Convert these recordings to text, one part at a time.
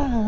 Ah.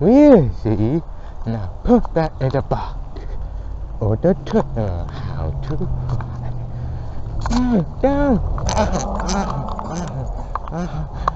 We'll see. Mm-hmm. Now put that in the box. Or the uh, tunnel how to fly. Mm, down. Uh-huh, uh-huh, uh-huh,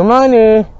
Good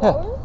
嗯